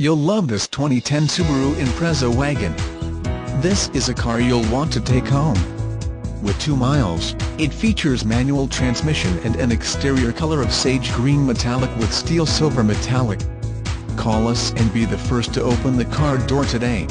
You'll love this 2010 Subaru Impreza wagon. This is a car you'll want to take home. With 2 miles, it features manual transmission and an exterior color of sage green metallic with steel silver metallic. Call us and be the first to open the car door today.